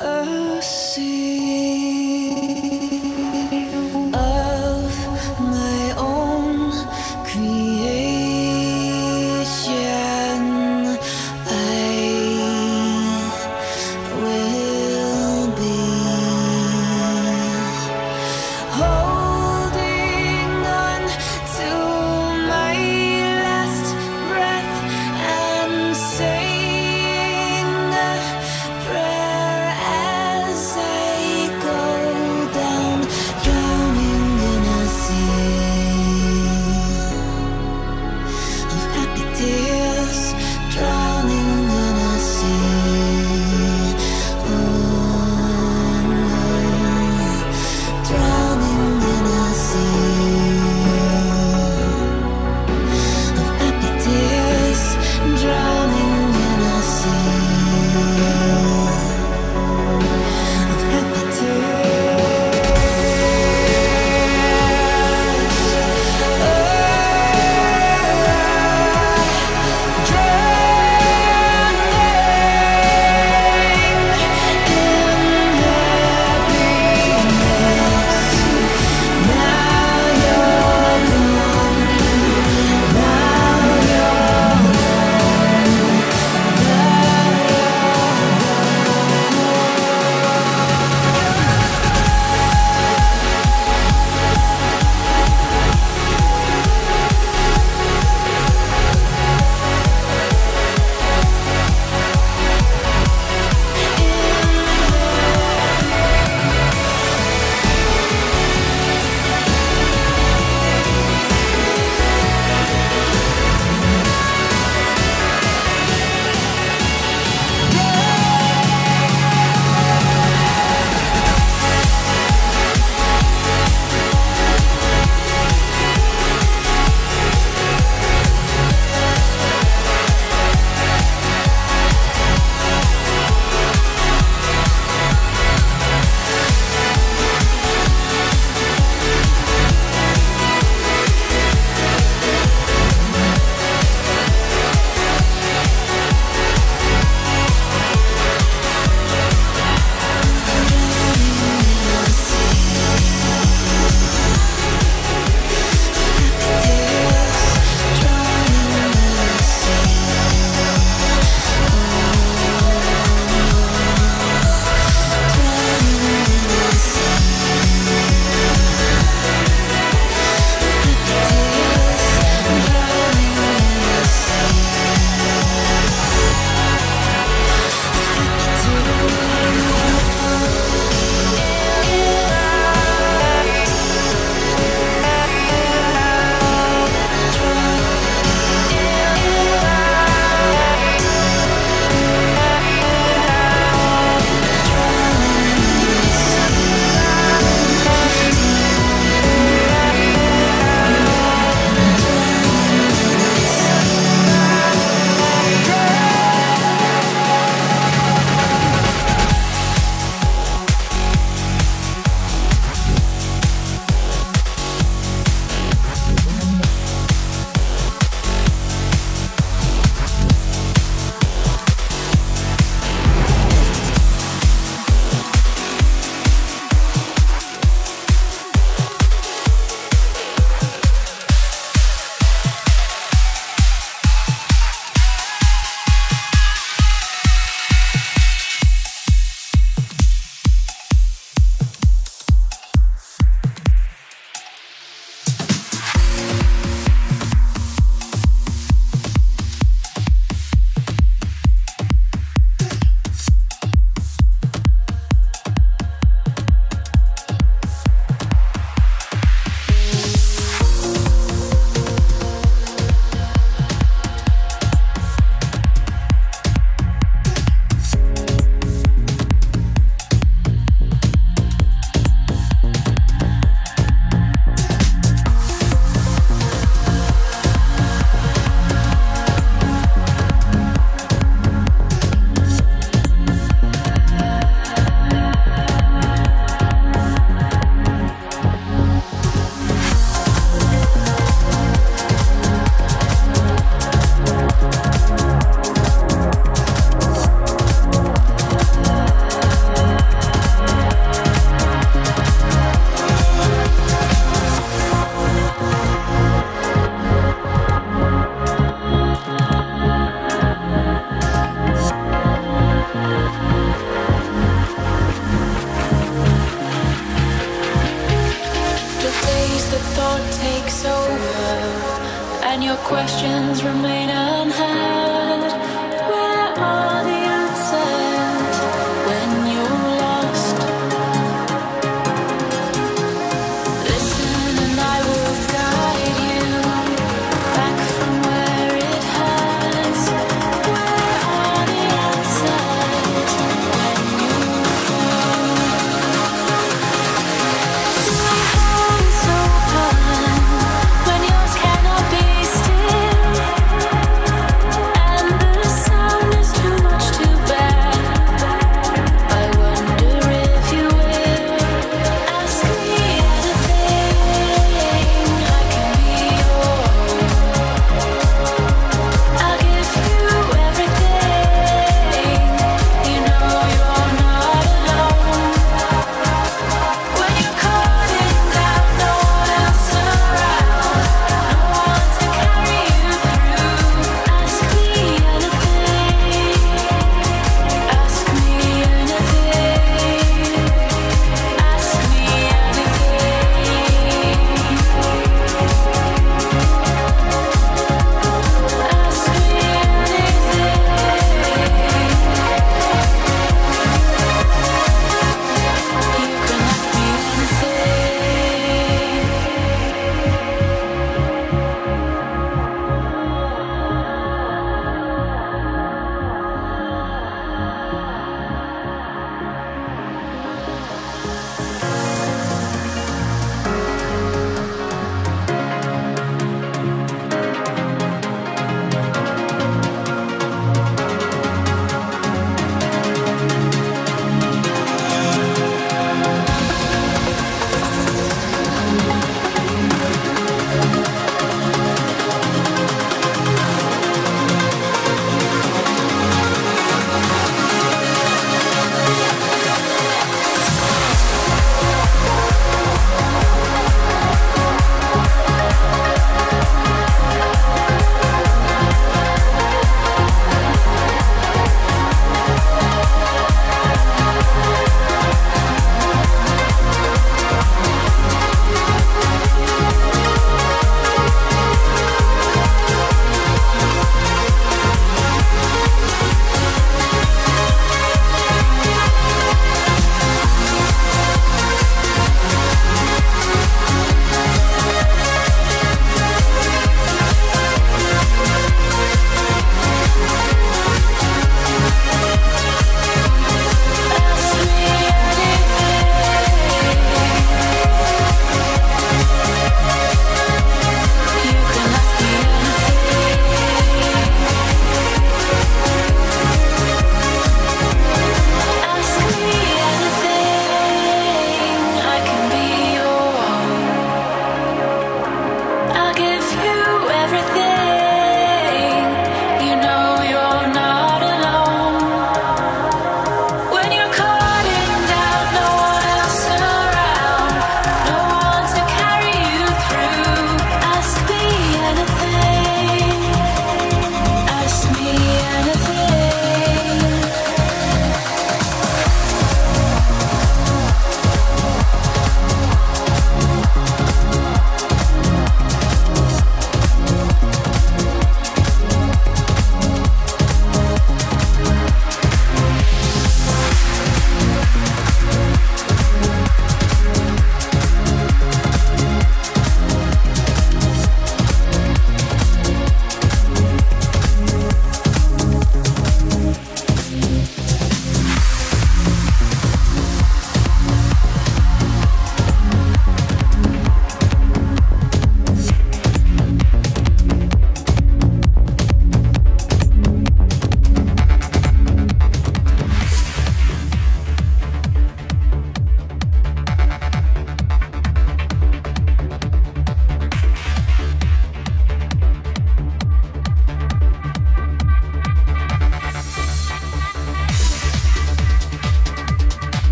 a sea.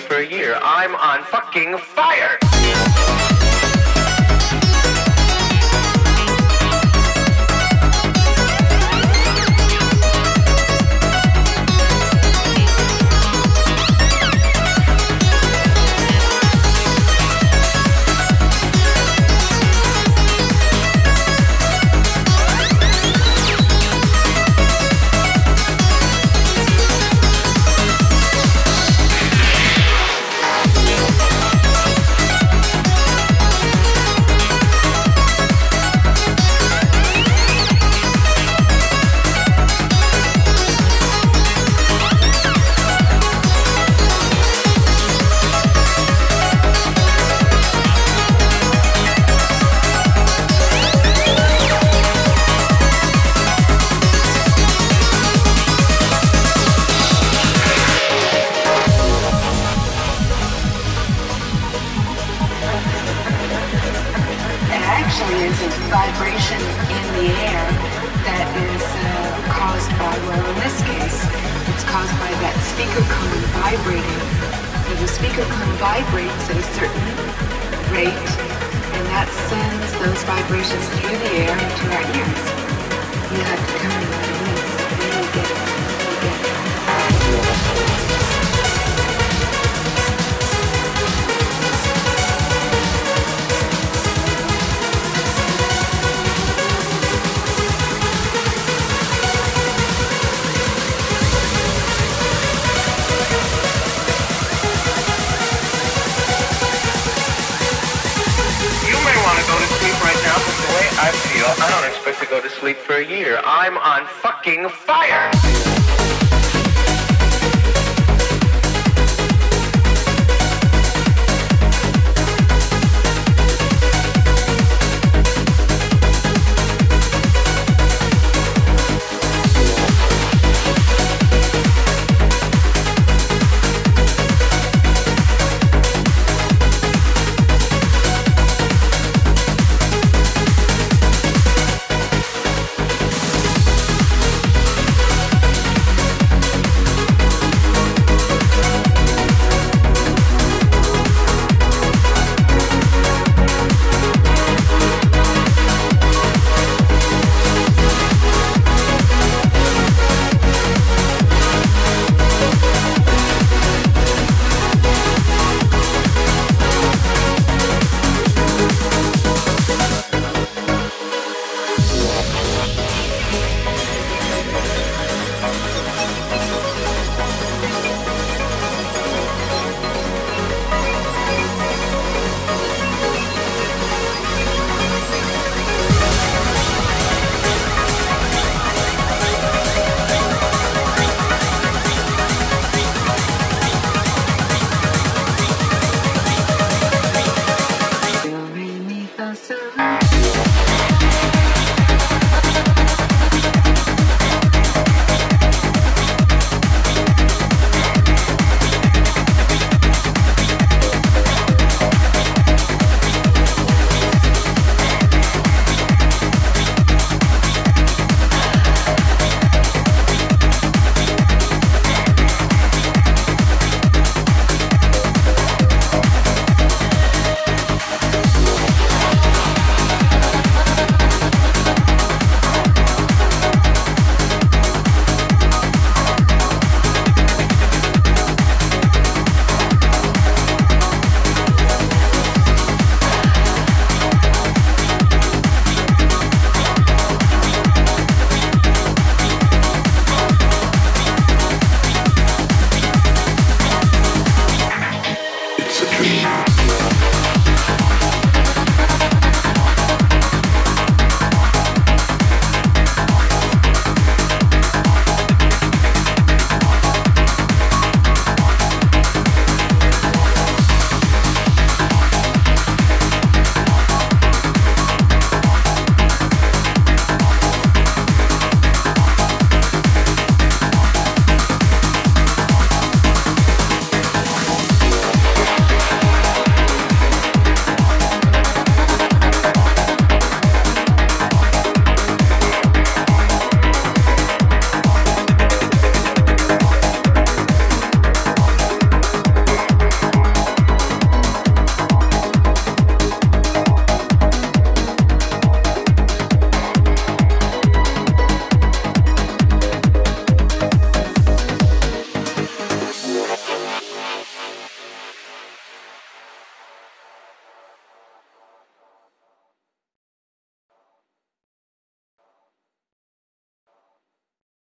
For a year. I'm on fucking fire! Speaker cone vibrating. So the speaker cone vibrates at a certain rate, and that sends those vibrations through the air into our ears. You have to come I don't expect to go to sleep for a year. I'm on fucking fire!